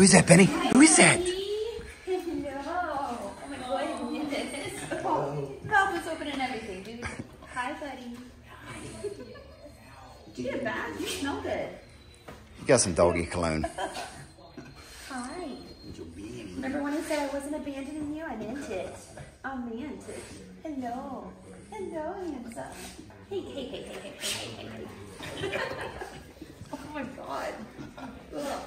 Who is that, Benny? Who is that? Oh Get oh. a? You smell good. You got some doggy cologne. Hi. Remember when I said I wasn't abandoning you? I meant it. I meant it. Hello. Hello, handsome. Hey, hey, hey, hey, hey, hey, hey, hey. oh my god. Ugh.